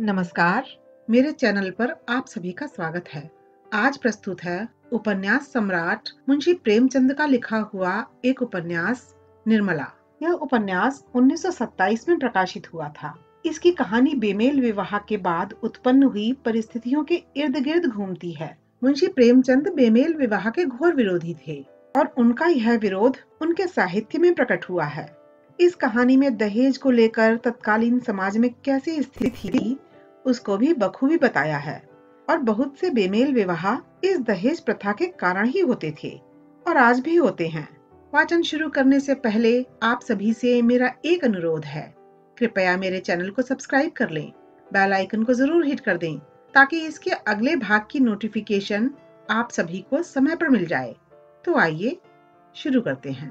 नमस्कार, मेरे चैनल पर आप सभी का स्वागत है। आज प्रस्तुत है उपन्यास सम्राट मुंशी प्रेमचंद का लिखा हुआ एक उपन्यास, निर्मला। यह उपन्यास 1927 में प्रकाशित हुआ था। इसकी कहानी बेमेल विवाह के बाद उत्पन्न हुई परिस्थितियों के इर्द गिर्द घूमती है। मुंशी प्रेमचंद बेमेल विवाह के घोर विरोधी थे और उनका यह विरोध उनके साहित्य में प्रकट हुआ है। इस कहानी में दहेज को लेकर तत्कालीन समाज में कैसी स्थिति थी उसको भी बखूबी बताया है। और बहुत से बेमेल विवाह इस दहेज प्रथा के कारण ही होते थे और आज भी होते हैं। वाचन शुरू करने से पहले आप सभी से मेरा एक अनुरोध है। कृपया मेरे चैनल को सब्सक्राइब कर लें। बेल आइकन को ज़रूर हिट कर दें ताकि इसके अगले भाग की नोटिफिकेशन आप सभी को समय पर मिल जाए। तो आइए शुरू करते हैं।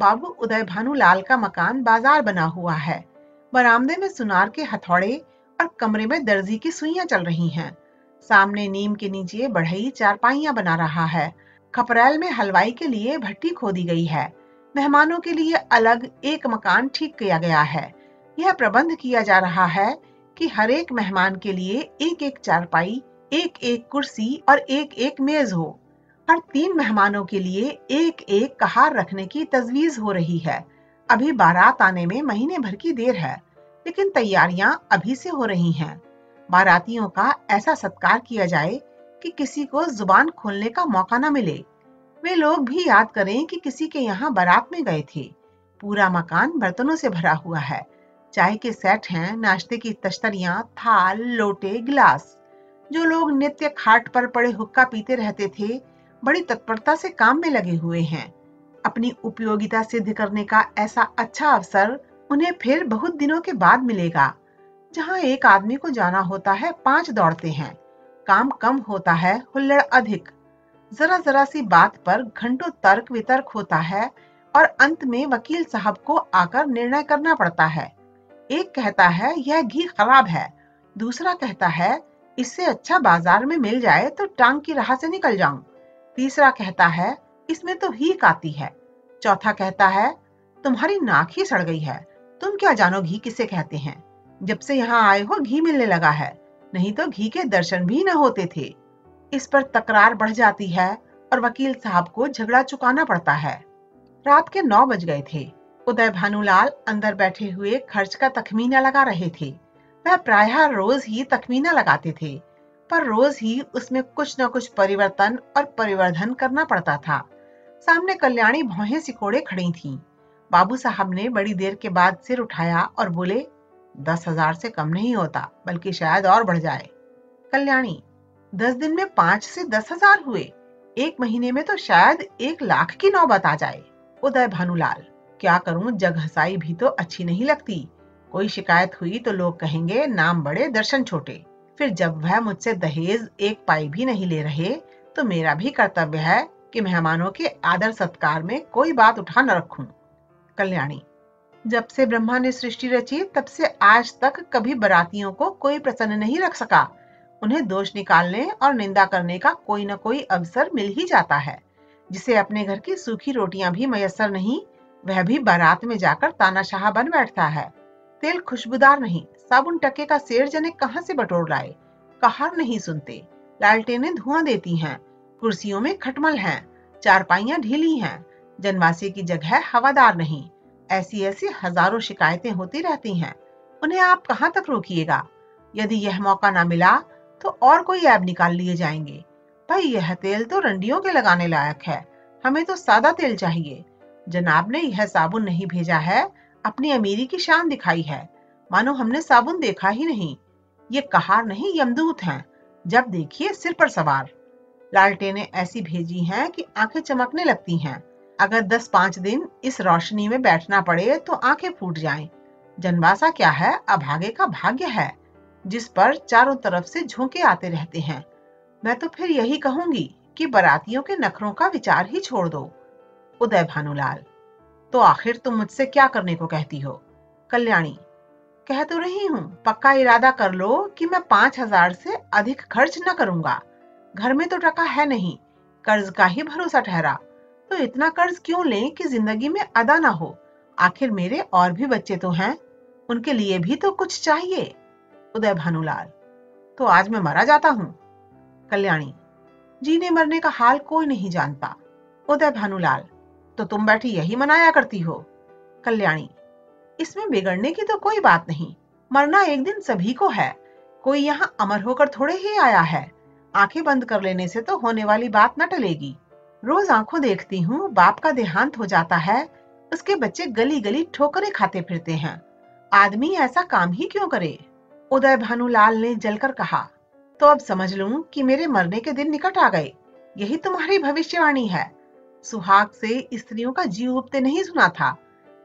बाबू उदय भानु लाल का मकान बाज़ार बना हुआ है। बरामदे में सुनार के हथौड़े और कमरे में दर्जी की सुइयाँ चल रही हैं। सामने नीम के नीचे बढ़ई चारपाइयाँ बना रहा है। खपरेल में हलवाई के लिए भट्टी खोदी गई है। मेहमानों के लिए अलग एक मकान ठीक किया गया है। यह प्रबंध किया जा रहा है कि हर एक मेहमान के लिए एक एक चारपाई एक एक कुर्सी और एक एक मेज हो। हर तीन मेहमानों के लिए एक एक कहार रखने की तजवीज हो रही है। अभी बारात आने में महीने भर की देर है, लेकिन तैयारियाँ अभी से हो रही हैं। बारातियों का ऐसा सत्कार किया जाए कि किसी को ज़ुबान खोलने का मौका न मिले। वे लोग भी याद करें कि किसी के यहाँ बारात में गए थे। पूरा मकान बर्तनों से भरा हुआ है। चाय के सेट हैं, नाश्ते की तश्तरियाँ, थाल, लोटे, गिलास। जो लोग नित्य खाट पर पड़े हुक्का पीते रहते थे, बड़ी तत्परता से काम में लगे हुए हैं। अपनी उपयोगिता सिद्ध करने का ऐसा अच्छा अवसर उन्हें फिर बहुत दिनों के बाद मिलेगा, जहाँ एक आदमी को जाना होता है, पाँच दौड़ते हैं। काम कम होता है, हुल्लड़ अधिक। जरा जरा सी बात पर घंटों तर्क वितर्क होता है और अंत में वकील साहब को आकर निर्णय करना पड़ता है। एक कहता है, यह घी खराब है। दूसरा कहता है, इससे अच्छा बाज़ार में मिल जाए तो टांग की राह से निकल जाऊँ। तीसरा कहता है, इसमें तो हीक आती है। चौथा कहता है, तुम्हारी नाक ही सड़ गई है। तुम क्या जानो घी किसे कहते हैं? जब से यहाँ आए हो, घी मिलने लगा है। नहीं तो घी के दर्शन भी न होते थे। इस पर तकरार बढ़ जाती है और वकील साहब को झगड़ा चुकाना पड़ता है। रात के नौ बज गए थे। उदय भानुलाल अंदर बैठे हुए खर्च का तखमीना लगा रहे थे। वह प्रायः रोज ही तखमीना लगाते थे, पर रोज ही उसमें कुछ न कुछ परिवर्तन और परिवर्धन करना पड़ता था। सामने कल्याणी भौहें सिकोड़े खड़ी थीं। बाबू साहब ने बड़ी देर के बाद सिर उठाया और बोले, दस हज़ार से कम नहीं होता, बल्कि शायद और बढ़ जाए। कल्याणी, दस दिन में पाँच से दस हज़ार हुए। एक महीने में तो शायद एक लाख की नौबत आ जाए। उदय भानुलाल, क्या करूँ जग हसाई भी तो अच्छी नहीं लगती। कोई शिकायत हुई तो लोग कहेंगे, नाम बड़े, दर्शन छोटे। फिर जब वह मुझसे दहेज एक पाई भी नहीं ले रहे तो मेरा भी कर्तव्य है कि मेहमानों के आदर सत्कार में कोई बात उठा न रखूँ। कल्याणी, जब से ब्रह्मा ने सृष्टि रची, तब से आज तक कभी बरातियों को कोई प्रसन्न नहीं रख सका। उन्हें दोष निकालने और निंदा करने का कोई न कोई अवसर मिल ही जाता है। जिसे अपने घर की सूखी रोटियाँ भी मयसर नहीं, वह भी बारात में जाकर तानाशाह बन बैठता है। तेल खुशबूदार नहीं, साबुन टके का शेर जने कहाँ से बटोर लाए? कहार नहीं सुनते, लालटेने धुआँ देती हैं। कुर्सियों में खटमल हैं, चारपाइयाँ ढीली हैं, जनवासी की जगह हवादार नहीं। ऐसी ऐसी हज़ारों शिकायतें होती रहती हैं। उन्हें आप कहाँ तक रोकिएगा? यदि यह मौका ना मिला तो और कोई ऐब निकाल लिए जाएँगे। भाई, यह तेल तो रंडियों के लगाने लायक है। हमें तो सादा तेल चाहिए। जनाब ने यह साबुन नहीं भेजा है, अपनी अमीरी की शान दिखाई है। मानो हमने साबुन देखा ही नहीं। ये कहार नहीं, यमदूत हैं। जब देखिए सिर पर सवार। लालटेने ऐसी भेजी हैं कि आँखें चमकने लगती हैं। अगर दस पाँच दिन इस रोशनी में बैठना पड़े तो आँखें फूट जाएँ। जनवासा क्या है? अभागे का भाग्य है, जिस पर चारों तरफ़ से झोंके आते रहते हैं। मैं तो फिर यही कहूँगी कि बरातियों के नखरों का विचार ही छोड़ दो। उदय भानुलाल तो आखिर तुम मुझसे क्या करने को कहती हो? कल्याणी, कह तो रही हूँ, पक्का इरादा कर लो कि मैं पाँच हज़ार से अधिक खर्च न करूँगा। घर में तो टका है नहीं। कर्ज का ही भरोसा ठहरा। तो इतना कर्ज क्यों लें कि ज़िंदगी में अदा ना हो? आखिर मेरे और भी बच्चे तो हैं। उनके लिए भी तो कुछ चाहिए। उदय भानुलाल तो आज मैं मरा जाता हूँ। कल्याणी, जीने मरने का हाल कोई नहीं जानता। उदय भानुलाल तो तुम बैठी यही मनाया करती हो। कल्याणी, इसमें बिगड़ने की तो कोई बात नहीं। मरना एक दिन सभी को है। कोई यहाँ अमर होकर थोड़े ही आया है। आँखें बंद कर लेने से तो होने वाली बात न टलेगी। रोज आँखों देखती हूँ, बाप का देहांत हो जाता है, उसके बच्चे गली गली ठोकरे खाते फिरते हैं। आदमी ऐसा काम ही क्यों करे? उदय भानुलाल ने जलकर कहा तो अब समझ लूँ कि मेरे मरने के दिन निकट आ गए। यही तुम्हारी भविष्यवाणी है। सुहाग से स्त्रियों का जीव उपते नहीं सुना था।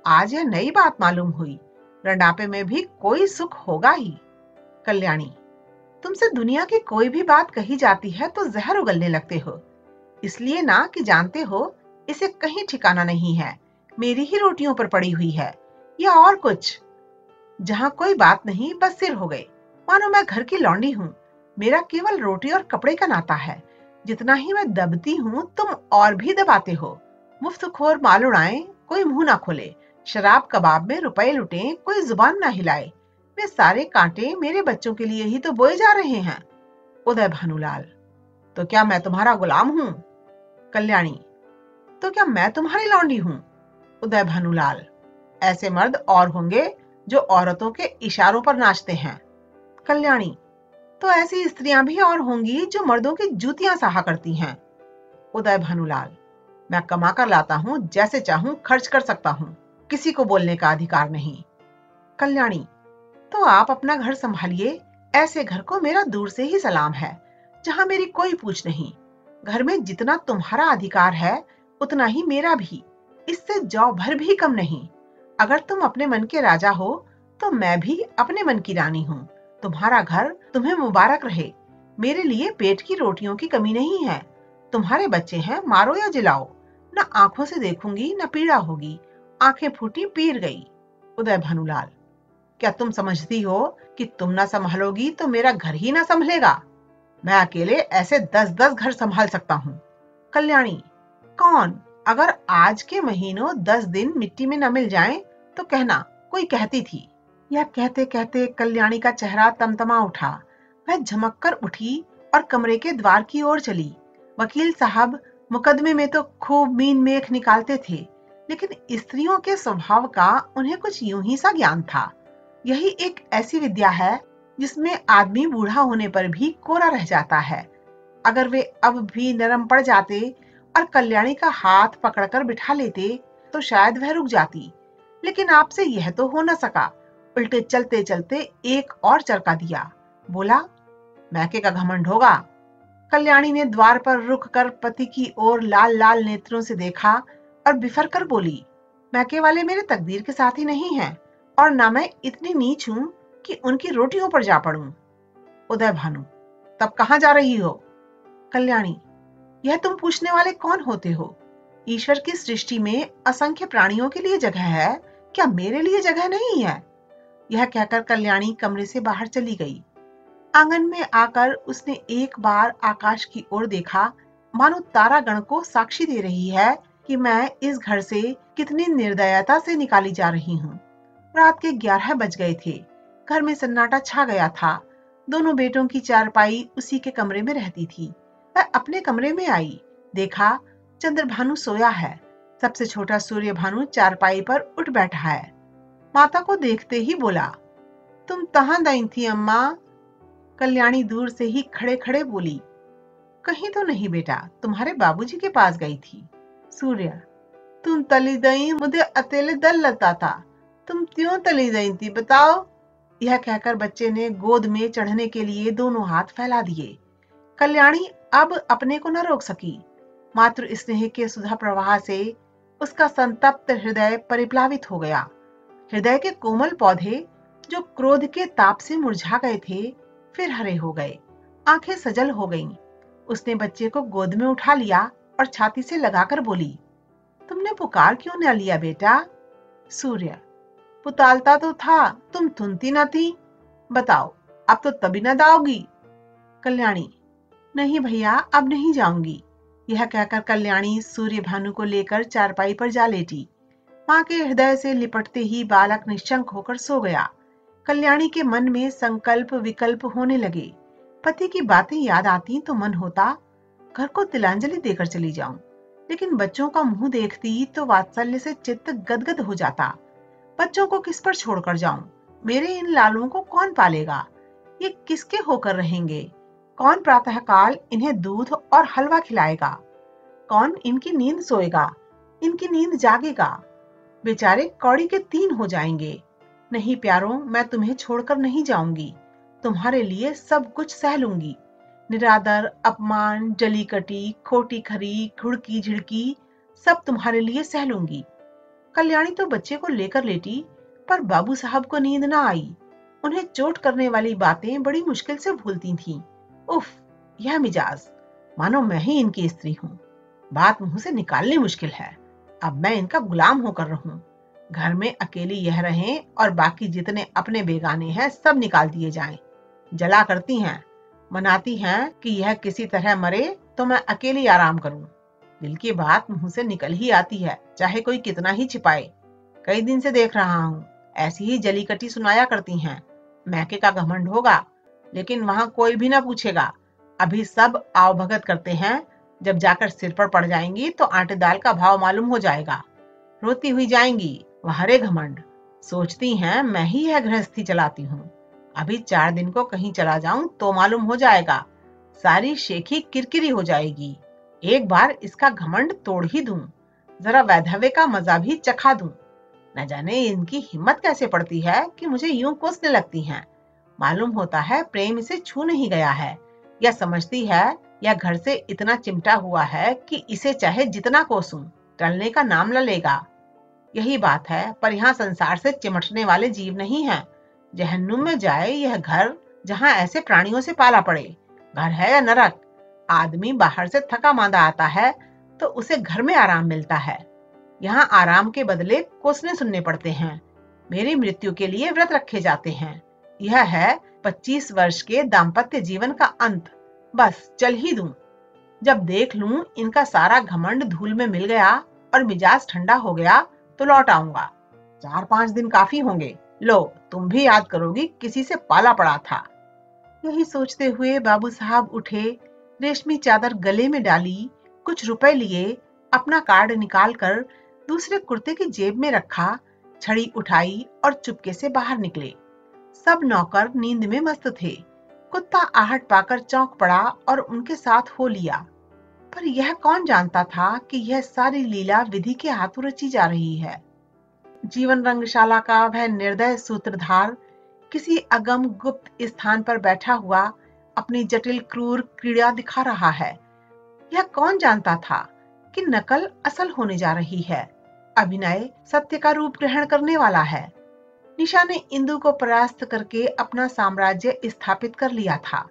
आज यह नई बात मालूम हुई। रंडापे में भी कोई सुख होगा ही। कल्याणी तुमसे दुनिया की कोई भी बात कही जाती है तो जहर उगलने लगते हो। इसलिए ना कि जानते हो, इसे कहीं ठिकाना नहीं है। मेरी ही रोटियों पर पड़ी हुई है। या और कुछ? जहाँ कोई बात नहीं, बस सिर हो गए। मानो मैं घर की लौंडी हूँ। मेरा केवल रोटी और कपड़े का नाता है। जितना ही मैं दबती हूँ, तुम और भी दबाते हो। मुफ़्त खोर माल उड़ाए, कोई मुँह ना खोले। शराब कबाब में रुपए लुटे, कोई ज़ुबान ना हिलाए। वे सारे कांटे मेरे बच्चों के लिए ही तो बोए जा रहे हैं। उदय भानुलाल तो क्या मैं तुम्हारा गुलाम हूँ? कल्याणी तो क्या मैं तुम्हारी लौंडी हूँ? उदय भानुलाल, ऐसे मर्द और होंगे जो औरतों के इशारों पर नाचते हैं। कल्याणी तो ऐसी स्त्रियाँ भी और होंगी जो मर्दों की जूतियाँ सहा करती हैं। उदय भानुलाल, मैं कमा कर लाता हूँ, जैसे चाहूँ, खर्च कर सकता हूँ, किसी को बोलने का अधिकार नहीं। कल्याणी तो आप अपना घर संभालिए। ऐसे घर को मेरा दूर से ही सलाम है, जहाँ मेरी कोई पूछ नहीं। घर में जितना तुम्हारा अधिकार है, उतना ही मेरा भी। इससे जौ भर भी कम नहीं। अगर तुम अपने मन के राजा हो तो मैं भी अपने मन की रानी हूँ। तुम्हारा घर तुम्हें मुबारक रहे। मेरे लिए पेट की रोटियों की कमी नहीं है। तुम्हारे बच्चे हैं, मारो या जिलाओ। न आँखों से देखूँगी, न पीड़ा होगी। आँखें फूटी पीर गई। उदय भानुलाल। क्या तुम समझती हो कि तुम ना संभालोगी तो मेरा घर ही ना संभलेगा? मैं अकेले ऐसे दस दस घर संभाल सकता हूँ। कल्याणी कौन? अगर आज के महीनों दस दिन मिट्टी में न मिल जाएँ, तो कहना कोई कहती थी। यह कहते कहते कल्याणी का चेहरा तमतमा उठा। वह झमक कर उठी और कमरे के द्वार की ओर चली। वकील साहब मुकदमे में तो खूब मीन मेख निकालते थे लेकिन स्त्रियों के स्वभाव का उन्हें कुछ यूँ ही सा ज्ञान था। यही एक ऐसी विद्या है जिसमें आदमी बूढ़ा होने पर भी कोरा रह जाता है। अगर वे अब भी नरम पड़ जाते और कल्याणी का हाथ पकड़कर बिठा लेते तो शायद वह रुक जाती। लेकिन आपसे यह तो हो न सका। उल्टे चलते चलते एक और चरका दिया। बोला मैके का घमंड होगा? कल्याणी ने द्वार पर रुक कर पति की ओर लाल लाल नेत्रों से देखा और बिफर कर बोली मैके वाले मेरे तकदीर के साथ ही नहीं हैं। और ना मैं इतनी नीच हूँ कि उनकी रोटियों पर जा पड़ूं। उदय भानु, तब कहा जा रही हो? कल्याणी, यह तुम पूछने वाले कौन होते हो? ईश्वर की सृष्टि में असंख्य प्राणियों के लिए जगह है? क्या मेरे लिए जगह नहीं है? यह कहकर कल्याणी कमरे से बाहर चली गई। आँगन में आकर उसने एक बार आकाश की ओर देखा। मानो तारागण को साक्षी दे रही है कि मैं इस घर से कितनी निर्दयता से निकाली जा रही हूँ। रात के ग्यारह बज गए थे। घर में सन्नाटा छा गया था। दोनों बेटों की चारपाई उसी के कमरे में रहती थी। वह अपने कमरे में आई। देखा चंद्र भानु सोया है। सबसे छोटा सूर्य भानु चारपाई पर उठ बैठा है। माता को देखते ही बोला, तुम तहा दई थी, अम्मा? कल्याणी दूर से ही खड़े खड़े बोली, कहीं तो नहीं बेटा, तुम्हारे बाबूजी के पास गई थी। सूर्य, तुम तली दई मुझे अकेले दल लगता था। तुम क्यों तली गई थी, बताओ? यह कहकर बच्चे ने गोद में चढ़ने के लिए दोनों हाथ फैला दिए। कल्याणी अब अपने को न रोक सकी। मातृ स्नेह के सुधा प्रवाह से उसका संतप्त हृदय परिप्लावित हो गया। हृदय के कोमल पौधे, जो क्रोध के ताप से मुरझा गए थे, फिर हरे हो गए। आँखें सजल हो गईं। उसने बच्चे को गोद में उठा लिया और छाती से लगाकर बोली, तुमने पुकार क्यों न लिया बेटा? सूर्य पुतालता तो था, तुम थुनती न थी। बताओ, अब तो तभी न दाओगी। कल्याणी, नहीं भैया, अब नहीं जाऊँगी। यह कहकर कल्याणी सूर्य भानु को लेकर चारपाई पर जा लेटी। माँ के हृदय से लिपटते ही बालक निशंक होकर सो गया। कल्याणी के मन में संकल्प विकल्प होने लगे। पति की बातें याद आती तो मन होता, घर को तिलांजलि देकर चली जाऊँ। लेकिन बच्चों का मुँह देखती तो वात्सल्य से चित्त गदगद हो जाता। बच्चों को किस पर छोड़कर जाऊँ? मेरे इन लालुओं को कौन पालेगा? ये किसके होकर रहेंगे? कौन प्रातःकाल इन्हें दूध और हलवा खिलाएगा? कौन इनकी नींद सोएगा? इनकी नींद जागेगा? बेचारे कौड़ी के तीन हो जाएँगे। नहीं प्यारों, मैं तुम्हें छोड़कर नहीं जाऊँगी। तुम्हारे लिए सब कुछ सह लूँगी। निरादर, अपमान जली कटी खोटी खरी खुड़की झिड़की सब तुम्हारे लिए सह लूँगी। कल्याणी तो बच्चे को लेकर लेटी पर बाबू साहब को नींद ना आई। उन्हें चोट करने वाली बातें बड़ी मुश्किल से भूलती थीं। उफ, यह मिजाज। मानो मैं ही इनकी स्त्री हूँ। बात मुँह से निकालनी मुश्किल है। अब मैं इनका गुलाम होकर रहूँ। घर में अकेली यह रहें और बाकी जितने अपने बेगाने हैं सब निकाल दिए जाएँ। जला करती हैं। मनाती हैं कि यह किसी तरह मरे तो मैं अकेली आराम करूँ। दिल की बात मुँह से निकल ही आती है, चाहे कोई कितना ही छिपाए। कई दिन से देख रहा हूँ, ऐसी ही जली कटी सुनाया करती हैं। मैके का घमंड होगा, लेकिन वहाँ कोई भी ना पूछेगा। अभी सब आओ भगत करते हैं, जब जाकर सिर पर पड़ जाएँगी तो आटे दाल का भाव मालूम हो जाएगा। रोती हुई जाएँगी वह हरे घमंड। सोचती हैं, मैं ही यह गृहस्थी चलाती हूँ। अभी चार दिन को कहीं चला जाऊँ तो मालूम हो जाएगा। सारी शेखी किरकिरी हो जाएगी। एक बार इसका घमंड तोड़ ही दूँ। जरा वैधव्य का मज़ा भी चखा दूँ। न जाने इनकी हिम्मत कैसे पड़ती है कि मुझे यूँ कोसने लगती हैं। मालूम होता है प्रेम इसे छू नहीं गया है। या समझती है या घर से इतना चिमटा हुआ है कि इसे चाहे जितना कोसूं, टलने का नाम ल लेगा। यही बात है, पर यहाँ संसार से चिमटने वाले जीव नहीं है। जहन्नुम में जाए यह घर जहाँ ऐसे प्राणियों से पाला पड़े। घर है या नरक? आदमी बाहर से थका मांदा आता है तो उसे घर में आराम मिलता है। यहाँ आराम के बदले कोसने सुनने पड़ते हैं। मेरी मृत्यु के लिए व्रत रखे जाते हैं। यह है 25 वर्ष के दाम्पत्य जीवन का अंत। बस, चल ही दूँ। जब देख लूँ इनका सारा घमंड धूल में मिल गया और मिजाज ठंडा हो गया तो लौट आऊँगा। चार पाँच दिन काफ़ी होंगे। लो, तुम भी याद करोगी किसी से पाला पड़ा था। यही सोचते हुए बाबू साहब उठे रेशमी चादर गले में डाली, कुछ रुपए लिए, अपना कार्ड निकालकर दूसरे कुर्ते की जेब में रखा, छड़ी उठाई और चुपके से बाहर निकले। सब नौकर नींद में मस्त थे। कुत्ता आहट पाकर चौंक पड़ा और उनके साथ हो लिया। पर यह कौन जानता था कि यह सारी लीला विधि के हाथों रची जा रही है? जीवन रंगशाला का वह निर्दय सूत्रधार किसी अगम गुप्त स्थान पर बैठा हुआ अपनी जटिल क्रूर क्रीड़ा दिखा रहा है। यह कौन जानता था कि नकल असल होने जा रही है? अभिनय सत्य का रूप ग्रहण करने वाला है। निशा ने इंदु को परास्त करके अपना साम्राज्य स्थापित कर लिया था।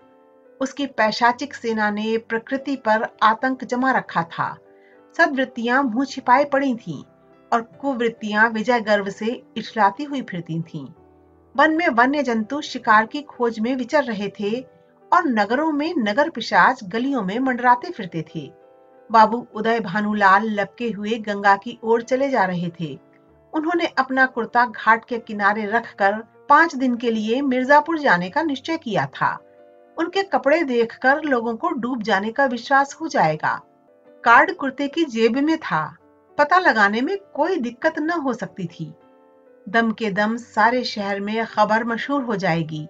उसकी पैशाचिक सेना ने प्रकृति पर आतंक जमा रखा था। सदवृत्तियाँ मुँह छिपाए पड़ी थीं और कुवृत्तियाँ विजय गर्व से इछलाती हुई फिरती थीं। वन में वन्य जंतु शिकार की खोज में विचर रहे थे और नगरों में नगर पिशाच गलियों में मंडराते फिरते थे। बाबू उदय भानुलाल लपके हुए गंगा की ओर चले जा रहे थे। उन्होंने अपना कुर्ता घाट के किनारे रखकर पाँच दिन के लिए मिर्जापुर जाने का निश्चय किया था। उनके कपड़े देखकर लोगों को डूब जाने का विश्वास हो जाएगा। कार्ड कुर्ते की जेब में था। पता लगाने में कोई दिक्कत न हो सकती थी। दम के दम सारे शहर में खबर मशहूर हो जाएगी।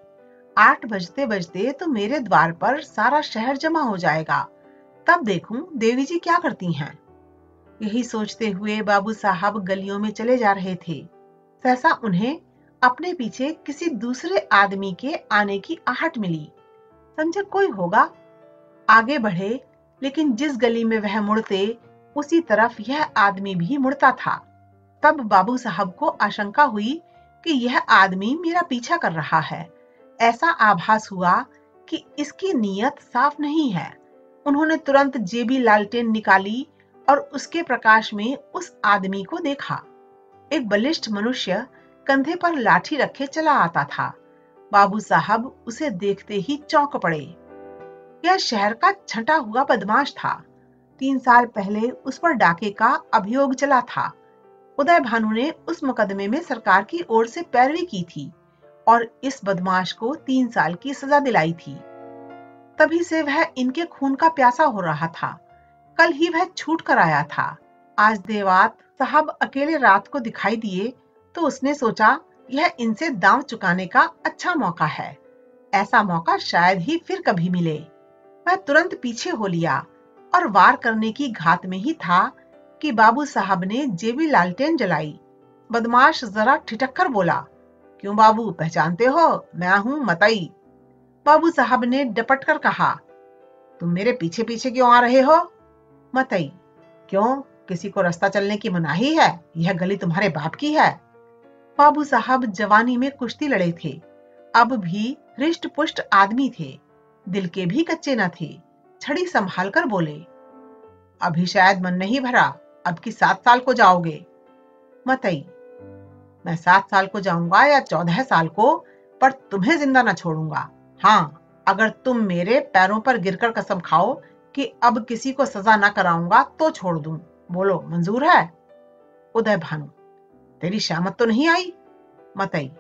आठ बजते बजते तो मेरे द्वार पर सारा शहर जमा हो जाएगा। तब देखूँ देवी जी क्या करती हैं। यही सोचते हुए बाबू साहब गलियों में चले जा रहे थे। सहसा उन्हें अपने पीछे किसी दूसरे आदमी के आने की आहट मिली। समझे कोई होगा? आगे बढ़े, लेकिन जिस गली में वह मुड़ते, उसी तरफ़ यह आदमी भी मुड़ता था। तब बाबू साहब को आशंका हुई कि यह आदमी मेरा पीछा कर रहा है। ऐसा आभास हुआ कि इसकी नीयत साफ़ नहीं है। उन्होंने तुरंत जेबी लालटेन निकाली और उसके प्रकाश में उस आदमी को देखा। एक बलिष्ठ मनुष्य कंधे पर लाठी रखे चला आता था। बाबू साहब उसे देखते ही चौंक पड़े। यह शहर का छटा हुआ बदमाश था। तीन साल पहले उस पर डाके का अभियोग चला था। उदय भानु ने उस मुकदमे में सरकार की ओर से पैरवी की थी। और इस बदमाश को तीन साल की सजा दिलाई थी। तभी से वह इनके खून का प्यासा हो रहा था। कल ही वह छूट कर आया था। आज देवात साहब अकेले रात को दिखाई दिए तो उसने सोचा, यह इनसे दांव चुकाने का अच्छा मौका है। ऐसा मौका शायद ही फिर कभी मिले। वह तुरंत पीछे हो लिया और वार करने की घात में ही था कि बाबू साहब ने जेबी लालटेन जलाई। बदमाश जरा ठिठक कर बोला क्यों बाबू? पहचानते हो? मैं हूँ मतई। बाबू साहब ने डपट कर कहा, तुम मेरे पीछे पीछे क्यों आ रहे हो? मतई, क्यों? किसी को रास्ता चलने की मनाही है? यह गली तुम्हारे बाप की है। बाबू साहब जवानी में कुश्ती लड़े थे। अब भी रिष्ट पुष्ट आदमी थे। दिल के भी कच्चे न थे। छड़ी संभाल कर बोले, अभी शायद मन नहीं भरा। अब की सात साल को जाओगे? मतई मैं सात साल को जाऊँगा या चौदह साल को, पर तुम्हें ज़िंदा न छोड़ूँगा। हाँ अगर तुम मेरे पैरों पर गिरकर कसम खाओ कि अब किसी को सजा ना कराऊँगा तो छोड़ दूँ। बोलो, मंजूर है? उदय भानु, तेरी शामत तो नहीं आई? मतई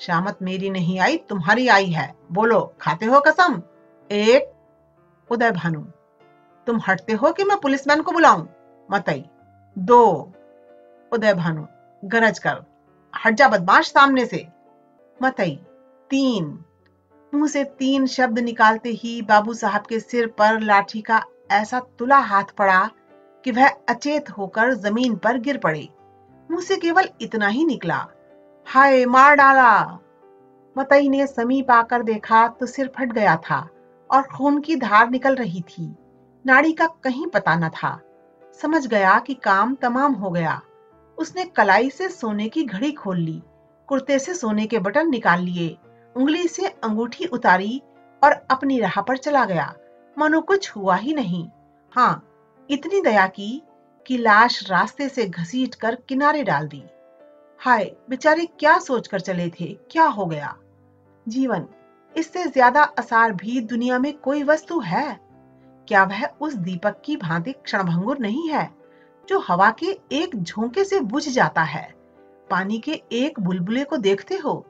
शामत मेरी नहीं आई, तुम्हारी आई है। बोलो, खाते हो कसम? एक, उदय भानु, तुम हटते हो कि मैं पुलिसमैन को बुलाऊं? मतई दो, उदय भानु, गरज कर। हट जा बदमाश सामने से। मतई, तीन। मुँह से तीन शब्द निकालते ही बाबू साहब के सिर पर लाठी का ऐसा तुला हाथ पड़ा कि वह अचेत होकर ज़मीन पर गिर पड़े। मुँह से केवल इतना ही निकला। हाय, मार डाला। मतई ने समीप आकर देखा तो सिर फट गया था और खून की धार निकल रही थी। नाड़ी का कहीं पता न था। समझ गया कि काम तमाम हो गया। उसने कलाई से सोने की घड़ी खोल ली, कुर्ते से सोने के बटन निकाल लिए, उंगली से अंगूठी उतारी और अपनी राह पर चला गया। मनो, कुछ हुआ ही नहीं। हाँ इतनी दया की कि लाश रास्ते से घसीट कर किनारे डाल दी। हाय, बेचारे क्या सोचकर चले थे? क्या हो गया? जीवन, इससे ज़्यादा आसार भी दुनिया में कोई वस्तु है? क्या वह उस दीपक की भांति क्षणभंगुर नहीं है? जो हवा के एक झोंके से बुझ जाता है। पानी के एक बुलबुले को देखते हो,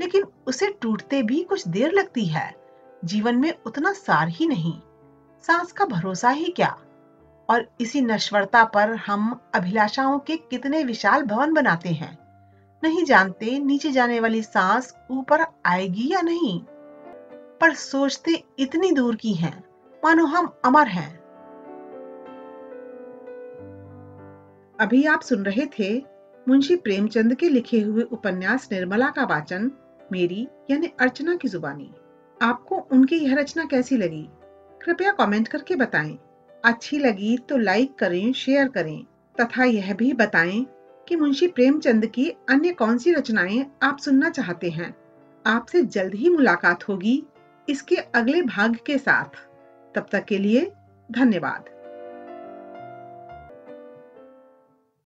लेकिन उसे टूटते भी कुछ देर लगती है। जीवन में उतना सार ही नहीं। सांस का भरोसा ही क्या? और इसी नश्वरता पर हम अभिलाषाओं के कितने विशाल भवन बनाते हैं। नहीं जानते नीचे जाने वाली सांस ऊपर आएगी या नहीं। पर सोचते इतनी दूर की हैं। मानो हम अमर हैं। अभी आप सुन रहे थे मुंशी प्रेमचंद के लिखे हुए उपन्यास निर्मला का वाचन, मेरी यानी अर्चना की जुबानी। आपको उनकी यह रचना कैसी लगी? कृपया कमेंट करके बताएँ। अच्छी लगी तो लाइक करें, शेयर करें, तथा यह भी बताएँ कि मुंशी प्रेमचंद की अन्य कौन सी रचनाएँ आप सुनना चाहते हैं। आपसे जल्द ही मुलाकात होगी इसके अगले भाग के साथ। तब तक के लिए धन्यवाद।